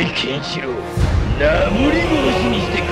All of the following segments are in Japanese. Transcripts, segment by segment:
いケンシロウなぶり殺しにしてく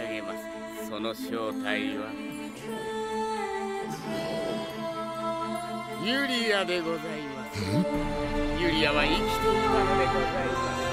上げます。その正体は？ユリアでございます。ユリアは生きていたのでございます。